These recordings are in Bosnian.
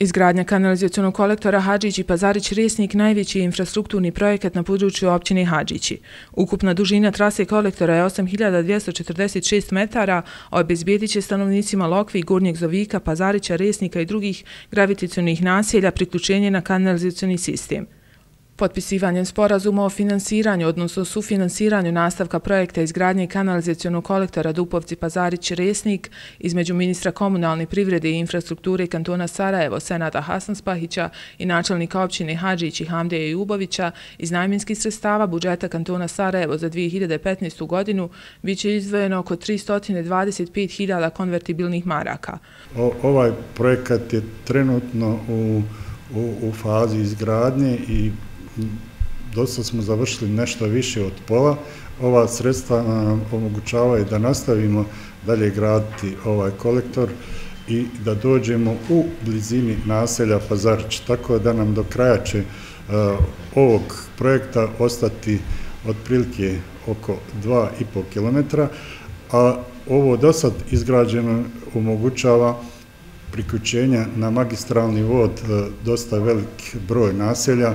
Izgradnja kanalizacijonog kolektora Hadžić i Pazarić Resnik najveći infrastrukturni projekat na području općine Hadžići. Ukupna dužina trase kolektora je 8246 metara, a obezbijedit će stanovnicima Lokvi, Gornjeg Zovika, Pazarića, Resnika i drugih gravitacijonih naselja priključenje na kanalizacijoni sistem. Potpisivanjem sporazuma o finansiranju, odnosno sufinansiranju nastavka projekta izgradnje kanalizacijonog kolektora Dupovci Pazarić Resnik između ministra komunalne privrede i infrastrukture kantona Sarajevo, Senata Hasanspahića i načelnika općine Hadžić i Hamdeja Jubovića iz najminskih sredstava budžeta kantona Sarajevo za 2015. godinu bit će izdvojeno oko 325.000 konvertibilnih maraka. ovaj projekat je trenutno u, u, u fazi izgradnje i dosta smo završili nešto više od pola. Ova sredstva nam omogućavaju da nastavimo dalje graditi ovaj kolektor i da dođemo u blizini naselja Pazarić. Tako da nam do kraja će uh, ovog projekta ostati otprilike oko 2,5 km, a ovo do sad izgrađeno omogućava priključenja na magistralni vod uh, dosta velik broj naselja,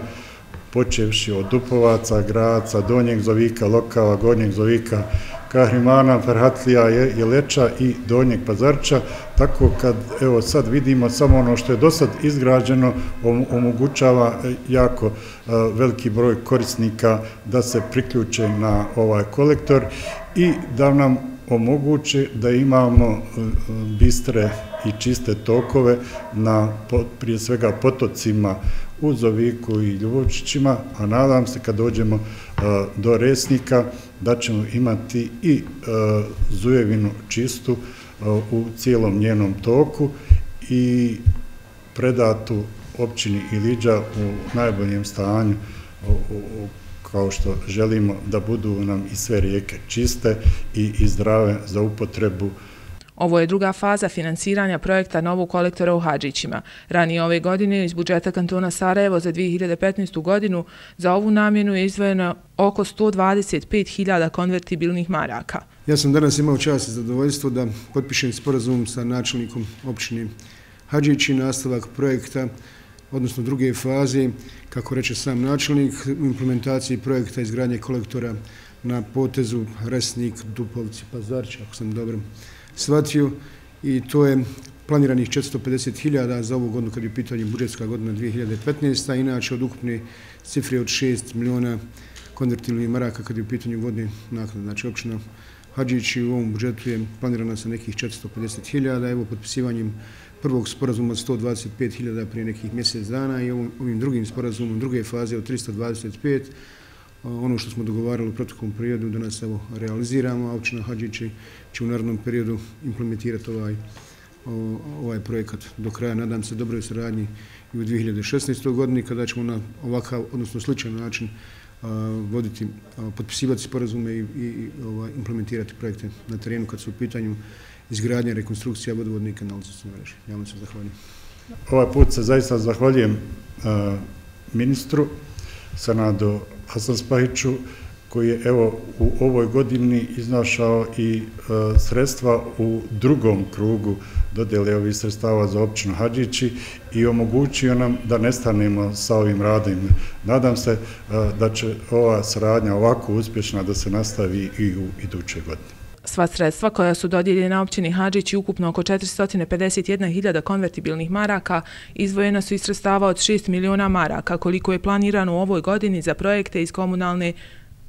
počevši od Dupovaca, Graca, Donjeg Zovika, Lokava, Gornjeg Zovika, Kahrimana, Farhatlija, Jeleča i Donjeg Pazarča, tako kad evo sad vidimo samo ono što je do sad izgrađeno omogućava e, jako e, veliki broj korisnika da se priključe na ovaj kolektor i da nam omogući da imamo e, e, bistre i čiste tokove na prije svega potocima u Zoviku i Ljubovčićima, a nadam se kad dođemo e, do Resnika da ćemo imati i Zujevinu čistu u cijelom njenom toku i predatu općini Iliđa u najboljem stanju kao što želimo da budu nam i sve rijeke čiste i zdrave za upotrebu Ovo je druga faza finansiranja projekta novog kolektora u Hadžićima. Ranije ove godine iz budžeta kantona Sarajevo za 2015. godinu za ovu namjenu je izvojeno oko 125.000 konvertibilnih maraka. Ja sam danas imao čast i zadovoljstvo da potpišem sporazum sa načelnikom općine Hadžići, nastavak projekta, odnosno druge faze, kako reče sam načelnik, u implementaciji projekta izgradnje kolektora na potezu Resnik, Dupovci, Pazarć, ako sam dobro shvatio i to je planiranih 450.000 za ovu godinu kad je pitanje budžetska godina 2015. Inače od ukupne cifre od 6 miliona konvertilnih maraka kad je u pitanju vodne naknade. Znači općina Hadžići u ovom budžetu je planirana sa nekih 450.000. Evo potpisivanjem prvog sporazuma od 125.000 prije nekih mjesec dana i ovim drugim sporazumom druge faze od 325 ono što smo dogovarali u protokom periodu da nas evo realiziramo, a općina Hadžići će u narodnom periodu implementirati ovaj, ovaj projekat do kraja. Nadam se dobroj saradnji i u 2016. godini kada ćemo na ovakav, odnosno sličan način voditi, potpisivati sporazume i, i ovaj, implementirati projekte na terenu kad su u pitanju izgradnja, rekonstrukcija vodovodne i kanalizacijne mreže. Ja vam se zahvaljujem. Ovaj put se zaista zahvaljujem ministru Sanado Hasan Spahiću, koji je evo u ovoj godini iznašao i e, sredstva u drugom krugu dodele ovih sredstava za općinu Hadžići i omogućio nam da nestanemo sa ovim radom. Nadam se e, da će ova sradnja ovako uspješna da se nastavi i u idućoj godini. Sva sredstva koja su dodijeljena općini Hadžić i ukupno oko 451.000 konvertibilnih maraka izvojena su iz sredstava od 6 miliona maraka koliko je planirano u ovoj godini za projekte iz komunalne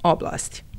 oblasti.